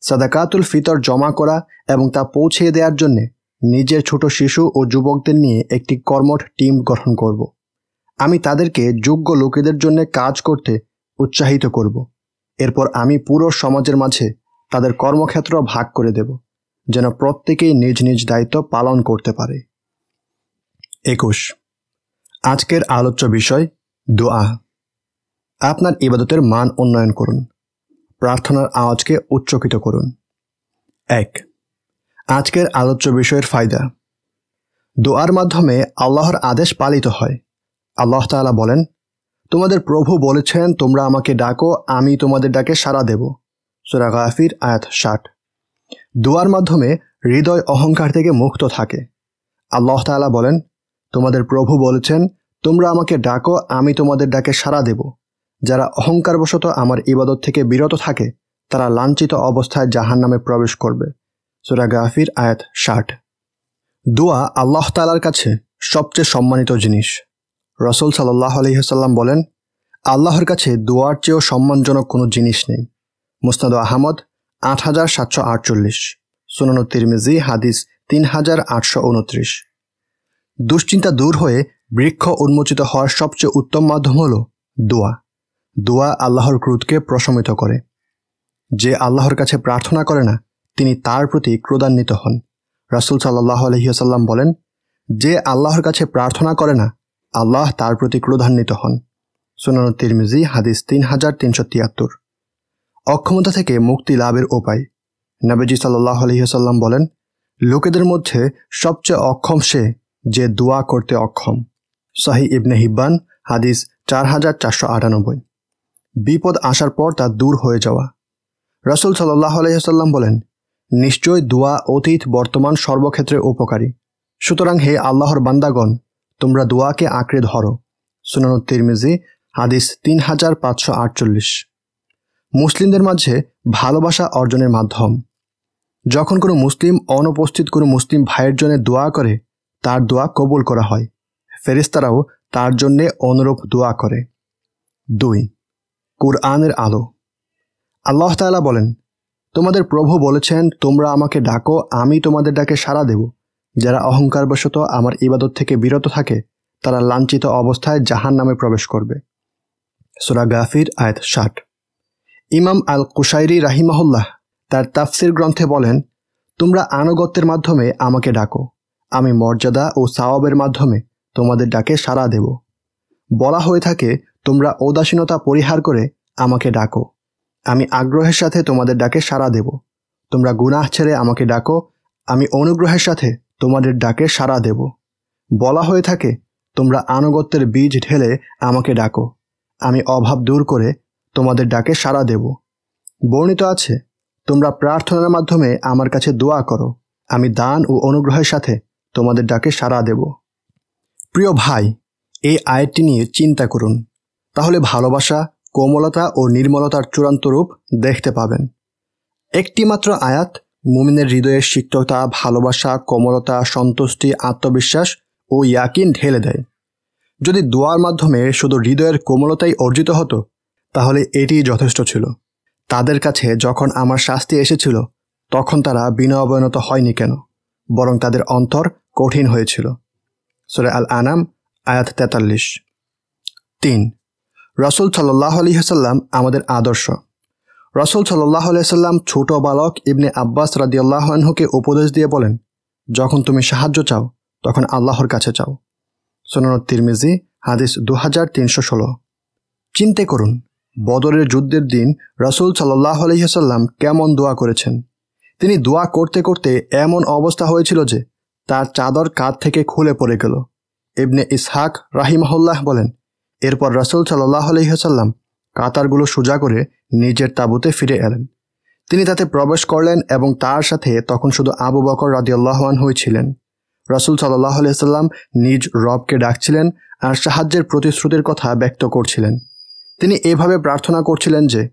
সাদাকাতুল ফিতর জমা করা এবং তা পৌঁছে দেওয়ার জন্যে নিজের ছোট শিশু ও যুবকদের নিয়ে একটি কর্মঠ টিম গঠন করব। আমি তাদেরকে যোগ্য লোকেদের জন্য কাজ করতে উৎসাহিত করব। এরপর আমি পুরো সমাজের মাঝে তাদের কর্মক্ষেত্র ভাগ করে দেব। যেন প্রত্যেকেই নিজ নিজ দায়িত্ব পালন করতে পারে। একুশ। আজকের আলোচ্য বিষয় দোয়া। আপনার ইবাদতের মান উন্নয়ন করুন। প্রার্থনার আওয়াজকে উচ্চকিত করুন। এক। আজকের আলোচ্য বিষয়ের ফায়দা। দোয়ার মাধ্যমে আল্লাহর আদেশ পালিত হয়। আল্লাহ তাআলা বলেন, তোমাদের প্রভু বলেছেন, তোমরা আমাকে ডাকো, আমি তোমাদের ডাকে সাড়া দেব। সুরা গাফির, আয়াত ষাট। দোয়ার মাধ্যমে হৃদয় অহংকার থেকে মুক্ত থাকে। আল্লাহ তালা বলেন, তোমাদের প্রভু বলেছেন, তোমরা আমাকে ডাকো, আমি তোমাদের ডাকে সাড়া দেব। যারা অহংকারবশত আমার ইবাদত থেকে বিরত থাকে, তারা লাঞ্ছিত অবস্থায় জাহান নামে প্রবেশ করবে। সুরা গাফির, আয়াত ষাট। দোয়া আল্লাহ তালার কাছে সবচেয়ে সম্মানিত জিনিস। রসুল সাল্লাহ আলহিহাল্লাম বলেন, আল্লাহর কাছে দোয়ার চেয়েও সম্মানজনক কোনো জিনিস নেই। মুস্তাদ আহমদ আট হাজার সাতশো আটচল্লিশ। সুনানু তিরমিজি, হাদিস তিন হাজার আটশো উনত্রিশ। দুশ্চিন্তা দূর হয়ে বৃক্ষ উন্মোচিত হওয়ার সবচেয়ে উত্তম মাধ্যম হল দোয়া। দোয়া আল্লাহর ক্রোধকে প্রশমিত করে। যে আল্লাহর কাছে প্রার্থনা করে না, তিনি তার প্রতি ক্রোধান্বিত হন। রাসুল সাল্লাহ আলহিহাসাল্লাম বলেন, যে আল্লাহর কাছে প্রার্থনা করে না, আল্লাহ তার প্রতি ক্রোধান্বিত হন। সুনান তিরমিজি, হাদিস তিন হাজার তিনশো তিয়াত্তর। অক্ষমতা থেকে মুক্তি লাভের উপায়। নবীজি সাল্লাহ আলহিহাসাল্লাম বলেন, লোকেদের মধ্যে সবচেয়ে অক্ষম সে যে দোয়া করতে অক্ষম। শাহি ইবনে হিব্বান, হাদিস চার হাজার চারশো আটানব্বই। বিপদ আসার পর তা দূর হয়ে যাওয়া। রসুল সাল্লাহ আলহিহাসাল্লাম বলেন, নিশ্চয় দোয়া অতীত, বর্তমান সর্বক্ষেত্রে উপকারী। সুতরাং হে আল্লাহর বান্দাগণ, তোমরা দোয়াকে আঁকড়ে ধরো। সুনানুত তিরমিজি, হাদিস তিন হাজার পাঁচশো আটচল্লিশ। মুসলিমদের মাঝে ভালোবাসা অর্জনের মাধ্যম। যখন কোনো মুসলিম অনুপস্থিত কোনো মুসলিম ভাইয়ের জন্য দোয়া করে, তার দোয়া কবুল করা হয়। ফেরিস্তারাও তার জন্যে অনুরূপ দোয়া করে। দুই, কুরআনের আলো। আল্লাহ তালা বলেন, তোমাদের প্রভু বলেছেন, তোমরা আমাকে ডাকো, আমি তোমাদের ডাকে সাড়া দেব। যারা অহংকারবশত আমার ইবাদত থেকে বিরত থাকে, তারা লাঞ্ছিত অবস্থায় জাহান নামে প্রবেশ করবে। সুরা গাফির আয়াত ষাট। ইমাম আল কুশাইরি রাহিমাহুল্লাহ তার তাফসির গ্রন্থে বলেন, তোমরা আনুগত্যের মাধ্যমে আমাকে ডাকো। আমি মর্যাদা ও সাওয়াবের মাধ্যমে তোমাদের ডাকে সাড়া দেব। বলা হয়ে থাকে, তোমরা উদাসীনতা পরিহার করে আমাকে ডাকো। আমি আগ্রহের সাথে তোমাদের ডাকে সাড়া দেব। তোমরা গুনাহ ছেড়ে আমাকে ডাকো। আমি অনুগ্রহের সাথে তোমাদের ডাকে সাড়া দেব। বলা হয়ে থাকে, তোমরা আনুগত্যের বীজ ঢেলে আমাকে ডাকো। আমি অভাব দূর করে তোমাদের ডাকে সাড়া দেব। বর্ণিত আছে, তোমরা প্রার্থনার মাধ্যমে আমার কাছে দোয়া করো। আমি দান ও অনুগ্রহের সাথে তোমাদের ডাকে সাড়া দেব। প্রিয় ভাই, এই আয়টি নিয়ে চিন্তা করুন। তাহলে ভালোবাসা, কোমলতা ও নির্মলতার চূড়ান্ত রূপ দেখতে পাবেন। একটি মাত্র আয়াত মুমিনের হৃদয়ের সিক্ততা, ভালোবাসা, কোমলতা, সন্তুষ্টি, আত্মবিশ্বাস ও ইয়াকিন ঢেলে দেয়। যদি দোয়ার মাধ্যমে শুধু হৃদয়ের কোমলতাই অর্জিত হতো তাহলে এটি যথেষ্ট ছিল। তাদের কাছে যখন আমার শাস্তি এসেছিল, তখন তারা বিনয়বনত হয়নি কেন, বরং তাদের অন্তর কঠিন হয়েছিল। সুরে আল আনাম আয়াত তেতাল্লিশ। তিন, রসুল সাল্লাহ আলহিহাসাল্লাম আমাদের আদর্শ। রসুল সাল্লাহ আলাইসাল্লাম ছোট বালক ইবনে আব্বাস রাদিয়াল্লাহনহুকে উপদেশ দিয়ে বলেন, যখন তুমি সাহায্য চাও, তখন আল্লাহর কাছে চাও। সোনান তিরমিজি, হাদিস দু হাজার তিনশো ষোলো। চিন্তে করুন বদরের যুদ্ধের দিন রসুল সাল্লাহ আলহিহাসাল্লাম কেমন দোয়া করেছেন? তিনি দোয়া করতে করতে এমন অবস্থা হয়েছিল যে তার চাদর কাঁধ থেকে খুলে পড়ে গেল। ইবনে ইসহাক রাহিমাহুল্লাহ বলেন, এরপর রসুল সাল্লাহ আলহিহাসাল্লাম কাতারগুলো সোজা করে নিজের তাঁবুতে ফিরে এলেন। তিনি তাতে প্রবেশ করলেন এবং তার সাথে তখন শুধু আবু বকর রাদিউল্লাহান হয়েছিলেন রসুল সাল্লাহ আলিয়াল্লাম নিজ রবকে ডাকছিলেন আর সাহায্যের প্রতিশ্রুতির কথা ব্যক্ত করছিলেন। তিনি এভাবে প্রার্থনা করছিলেন যে,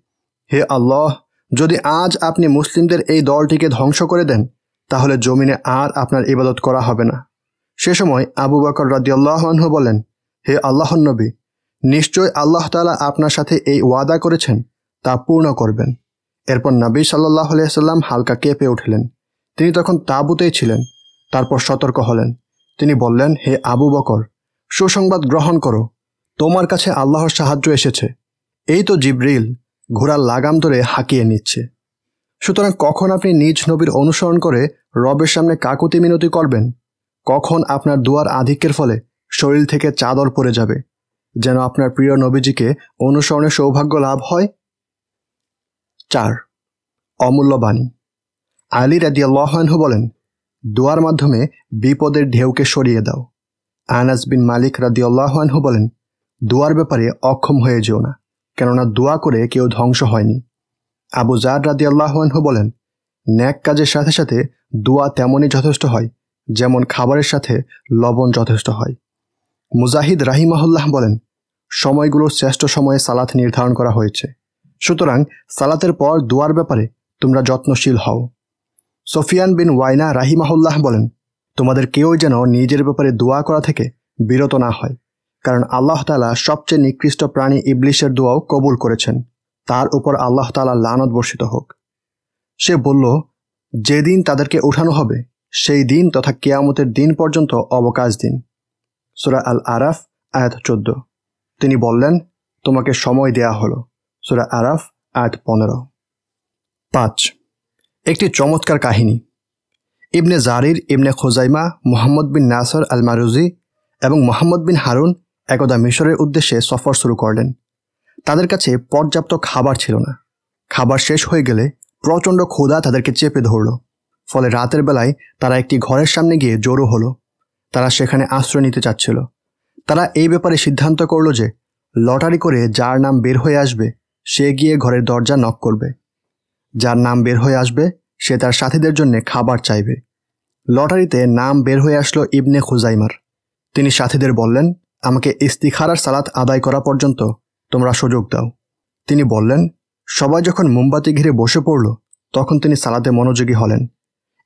হে আল্লাহ, যদি আজ আপনি মুসলিমদের এই দলটিকে ধ্বংস করে দেন, তাহলে জমিনে আর আপনার ইবাদত করা হবে না। সে সময় আবু বকর রাদিউল্লাহানহু বলেন, হে আল্লাহনবী নিশ্চয় আল্লাহ তালা আপনার সাথে এই ওয়াদা করেছেন, তা পূর্ণ করবেন। এরপর নবী সাল্লাহ আলিয়াল্লাম হালকা কেঁপে উঠলেন। তিনি তখন তাঁবুতেই ছিলেন, তারপর সতর্ক হলেন। তিনি বললেন, হে আবু বকর, সুসংবাদ গ্রহণ করো তোমার কাছে আল্লাহর সাহায্য এসেছে। এই তো জিব্রিল ঘোড়ার লাগাম ধরে হাঁকিয়ে নিচ্ছে। সুতরাং কখন আপনি নিজ নবীর অনুসরণ করে রবের সামনে কাকুতি মিনতি করবেন? কখন আপনার দুয়ার আধিক্যের ফলে শরীর থেকে চাদর পড়ে যাবে? যেন আপনার প্রিয় নবীজিকে অনুসরণের সৌভাগ্য লাভ হয়? চার, অমূল্য বাণী। আলী রাদিয়াল্লাহু বলেন, দোয়ার মাধ্যমে বিপদের ঢেউকে সরিয়ে দাও। আনাস বিন মালিক রাদিয়াল্লাহু বলেন দোয়ার ব্যাপারে অক্ষম হয়ে যেও না, কেননা দোয়া করে কেউ ধ্বংস হয়নি। আবু জার রাদি রাদিয়াল্লাহু বলেন, ন্যাক কাজের সাথে সাথে দোয়া তেমনই যথেষ্ট হয়, যেমন খাবারের সাথে লবণ যথেষ্ট হয়। মুজাহিদ রাহিমাহুল্লাহ বলেন সময়গুলোর শ্রেষ্ঠ সময়ে সালাত নির্ধারণ করা হয়েছে। সুতরাং সালাতের পর দোয়ার ব্যাপারে তোমরা যত্নশীল হও। সোফিয়ান বিন ওয়াইনা রাহিমাহুল্লাহ বলেন, তোমাদের কেউ যেন নিজের ব্যাপারে দোয়া করা থেকে বিরত না হয়। কারণ আল্লাহ তালা সবচেয়ে নিকৃষ্ট প্রাণী ইবলিশের দোয়াও কবুল করেছেন। তার উপর আল্লাহ তালা লানত বর্ষিত হোক। সে বলল, যেদিন তাদেরকে উঠানো হবে, সেই দিন তথা কেয়ামতের দিন পর্যন্ত অবকাশ দিন সুরা আল আরাফ আয়াত চোদ্দ। তিনি বললেন, তোমাকে সময় দেয়া হলো। সুরা আরাফ, আয়াত পনেরো। পাঁচ। একটি চমৎকার কাহিনী। ইবনে জারির, ইবনে খোজাইমা, মোহাম্মদ বিন নাসর আল মারুজি এবং মোহাম্মদ বিন হারুন একদা মিশরের উদ্দেশ্যে সফর শুরু করলেন। তাদের কাছে পর্যাপ্ত খাবার ছিল না। খাবার শেষ হয়ে গেলে প্রচণ্ড ক্ষুধা তাদেরকে চেপে ধরল। ফলে রাতের বেলায় তারা একটি ঘরের সামনে গিয়ে জড়ো হলো। তারা সেখানে আশ্রয় নিতে চাচ্ছিল। তারা এই ব্যাপারে সিদ্ধান্ত করল যে, লটারি করে যার নাম বের হয়ে আসবে, সে গিয়ে ঘরের দরজা নক করবে। যার নাম বের হয়ে আসবে, সে তার সাথীদের জন্য খাবার চাইবে। লটারিতে নাম বের হয়ে আসলো ইবনে খুজাইমার। তিনি সাথীদের বললেন আমাকে ইস্তিখারার সালাত আদায় করা পর্যন্ত তোমরা সুযোগ দাও। তিনি বললেন, সবাই যখন মোমবাতি ঘিরে বসে পড়ল, তখন তিনি সালাতে মনোযোগী হলেন।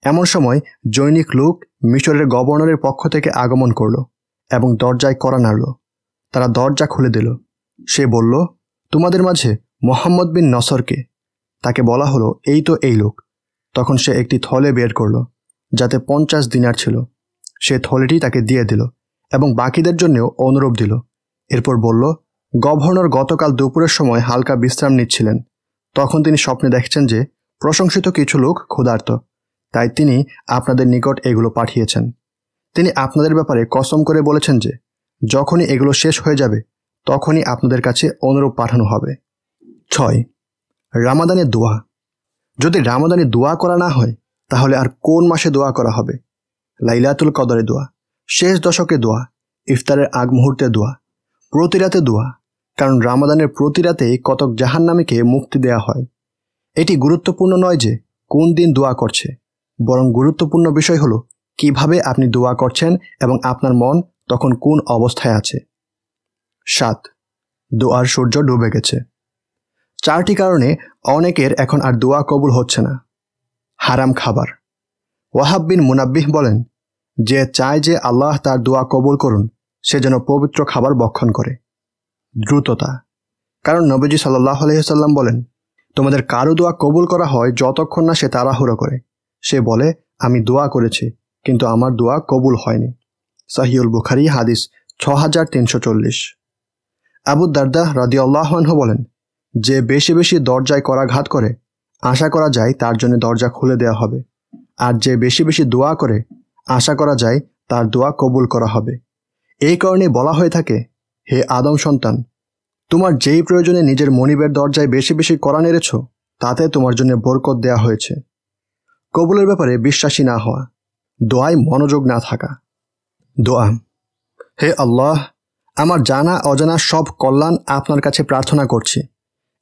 এমন সময় জৈনিক লোক মিশরের গভর্নরের পক্ষ থেকে আগমন করল এবং দরজায় করা নাড়ল। তারা দরজা খুলে দিল। সে বলল, তোমাদের মাঝে মোহাম্মদ বিন নসরকে? তাকে বলা হলো, এই তো এই লোক। তখন সে একটি থলে বের করল, যাতে পঞ্চাশ দিনার ছিল। সে থলেটি তাকে দিয়ে দিল। এবং বাকিদের জন্যও অনুরোধ দিল। এরপর বলল, গভর্নর গতকাল দুপুরের সময় হালকা বিশ্রাম নিচ্ছিলেন। তখন তিনি স্বপ্নে দেখছেন যে প্রশংসিত কিছু লোক ক্ষুধার্ত। তাই তিনি আপনাদের নিকট এগুলো পাঠিয়েছেন। তিনি আপনাদের ব্যাপারে কসম করে বলেছেন যে, যখনই এগুলো শেষ হয়ে যাবে, তখনই আপনাদের কাছে অনুরূপ পাঠানো হবে। ছয় রামাদানে দোয়া। যদি রামাদানে দোয়া করা না হয়, তাহলে আর কোন মাসে দোয়া করা হবে? লাইলাতুল কদরে দোয়া। শেষ দশকে দোয়া, ইফতারের আগ মুহূর্তে দোয়া, প্রতি রাতে দোয়া, কারণ রামাদানের প্রতি রাতেই কতক জাহান্নামীকে মুক্তি দেয়া হয়। এটি গুরুত্বপূর্ণ নয় যে কোন দিন দোয়া করছে, বরং গুরুত্বপূর্ণ বিষয় হলো কীভাবে আপনি দোয়া করছেন এবং আপনার মন তখন কোন অবস্থায় আছে। সাত, দোয়ার সূর্য ডুবে গেছে। চারটি কারণে অনেকের এখন আর দোয়া কবুল হচ্ছে না। হারাম খাবার। ওয়াহাব বিন মুনাব্বিহ বলেন যে চায় যে আল্লাহ তার দোয়া কবুল করুন, সে যেন পবিত্র খাবার বক্ষণ করে। দ্রুততা। কারণ নবীজি সাল্লাহ আলহিহাল্লাম বলেন, তোমাদের কারও দোয়া কবুল করা হয় যতক্ষণ না সে তাড়াহুড়ো করে। সে বলে, আমি দোয়া করেছি, কিন্তু আমার দোয়া কবুল হয়নি। সাহিউল বুখারি, হাদিস ছ হাজার তিনশো চল্লিশ। আবু দারদা রাদি আল্লাহনহ বলেন, যে বেশি বেশি দরজায় করাঘাত করে, আশা করা যায় তার জন্য দরজা খুলে দেওয়া হবে। আর যে বেশি বেশি দোয়া করে আশা করা যায় তার দোয়া কবুল করা হবে। এই কারণে বলা হয়ে থাকে, হে আদম সন্তান, তোমার যেই প্রয়োজনে নিজের মনিবের দরজায় বেশি বেশি করা নেড়েছ, তাতে তোমার জন্য বরকত দেয়া হয়েছে। কবুলের ব্যাপারে বিশ্বাসী না হওয়া, দোয়ায় মনোযোগ না থাকা। দোয়া, হে আল্লাহ, আমার জানা অজানা সব কল্যাণ আপনার কাছে প্রার্থনা করছি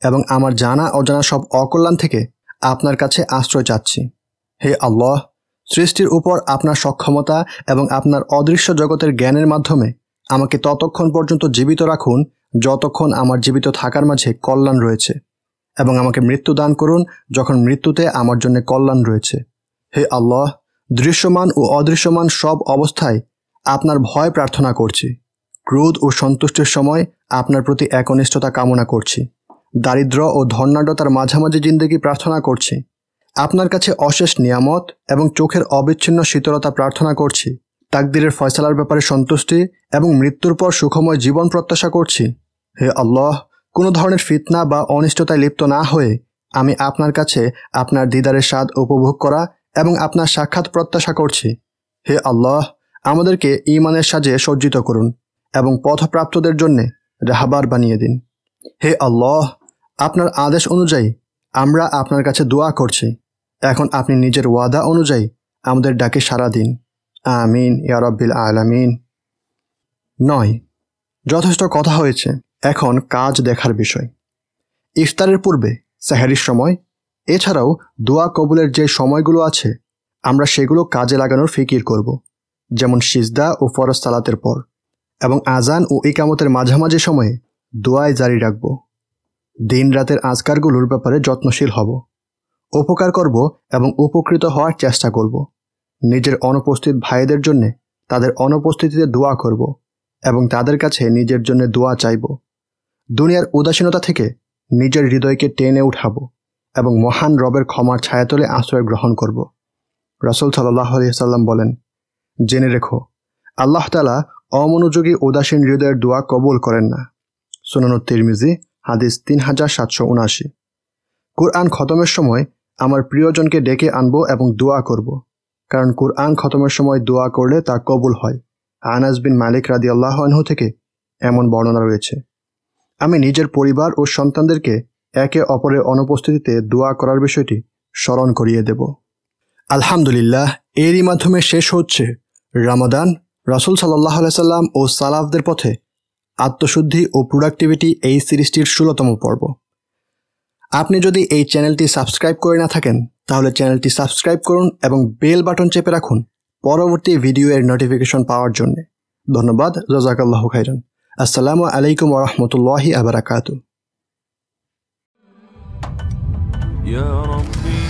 এবং আমার জানা অজানা সব অকল্যাণ থেকে আপনার কাছে আশ্রয় চাচ্ছি। হে আল্লাহ সৃষ্টির উপর আপনার সক্ষমতা এবং আপনার অদৃশ্য জগতের জ্ঞানের মাধ্যমে আমাকে ততক্ষণ পর্যন্ত জীবিত রাখুন যতক্ষণ আমার জীবিত থাকার মাঝে কল্যাণ রয়েছে। এবং আমাকে মৃত্যু দান করুন যখন মৃত্যুতে আমার জন্য কল্যাণ রয়েছে। হে আল্লাহ, দৃশ্যমান ও অদৃশ্যমান সব অবস্থায় আপনার ভয় প্রার্থনা করছি। ক্রোধ ও সন্তুষ্টির সময় আপনার প্রতি একনিষ্ঠতা কামনা করছি। দারিদ্র ও ধর্নাঢ্যতার মাঝামাঝি জিন্দগি প্রার্থনা করছি। আপনার কাছে অশেষ নিয়ামত এবং চোখের অবিচ্ছিন্ন শীতলতা প্রার্থনা করছি। তাকদিরের ফয়সালার ব্যাপারে সন্তুষ্টি এবং মৃত্যুর পর সুখময় জীবন প্রত্যাশা করছি। হে আল্লাহ, কোনো ধরনের ফিতনা বা অনিষ্টতায় লিপ্ত না হয়ে আমি আপনার কাছে আপনার দিদারের স্বাদ উপভোগ করা এবং আপনার সাক্ষাৎ প্রত্যাশা করছি। হে আল্লাহ, আমাদেরকে ইমানের সাজে সজ্জিত করুন এবং পথপ্রাপ্তদের জন্যে রাহাবার বানিয়ে দিন। হে আল্লাহ, আপনার আদেশ অনুযায়ী আমরা আপনার কাছে দোয়া করছি। এখন আপনি নিজের ওয়াদা অনুযায়ী আমাদের ডাকে সারা দিন। আমিন ইয়ারব্বিল আলামিন। নয়, যথেষ্ট কথা হয়েছে। এখন কাজ দেখার বিষয়। ইফতারের পূর্বে সাহারির সময়, এছাড়াও দোয়া কবুলের যে সময়গুলো আছে, আমরা সেগুলো কাজে লাগানোর ফিকির করব, যেমন সিজদা ও ফরজ সালাতের পর, এবং আজান ও ইকামতের মাঝামাঝি সময়ে দোয়ায় জারি রাখব। দিন রাতের আজকারগুলোর ব্যাপারে যত্নশীল হব। উপকার করব এবং উপকৃত হওয়ার চেষ্টা করব। নিজের অনুপস্থিত ভাইদের জন্য তাদের অনুপস্থিতিতে দোয়া করব এবং তাদের কাছে নিজের জন্য দোয়া চাইব। দুনিয়ার উদাসীনতা থেকে নিজের হৃদয়কে টেনে উঠাবো এবং মহান রবের ক্ষমার ছায়া ছায়াতলে আশ্রয় গ্রহণ করব। রসুল সাল্লাহ সাল্লাম বলেন, জেনে রেখো, আল্লাহ তালা অমনোযোগী উদাসীন হৃদয়ের দোয়া কবুল করেন না। সুনানুর তিরমিজি, হাদিস তিন হাজার সাতশো উনআশি। কুরআন খতমের সময় আমার প্রিয়জনকে ডেকে আনব এবং দোয়া করব। কারণ কুরআন খতমের সময় দোয়া করলে তা কবুল হয়। আনাস বিন মালিক রাদি আল্লাহ আনহু থেকে এমন বর্ণনা রয়েছে। আমি নিজের পরিবার ও সন্তানদেরকে একে অপরের অনুপস্থিতিতে দোয়া করার বিষয়টি স্মরণ করিয়ে দেব। আলহামদুলিল্লাহ, এরই মাধ্যমে শেষ হচ্ছে রামাদান। রাসুল সাল্লাহ সাল্লাম ও সালাফদের পথে আত্মশুদ্ধি ও প্রোডাক্টিভিটি এই সিরিজটির ষোলোতম পর্ব। আপনি যদি এই চ্যানেলটি সাবস্ক্রাইব করে না থাকেন তাহলে চ্যানেলটি সাবস্ক্রাইব করুন এবং বেল বাটন চেপে রাখুন পরবর্তী ভিডিও এর নোটিফিকেশন পাওয়ার জন্য ধন্যবাদ জাজাকাল্লাহ খাইরান আসসালামু আলাইকুম ওরহমতুল্লাহি আবরাকাতু يا ربي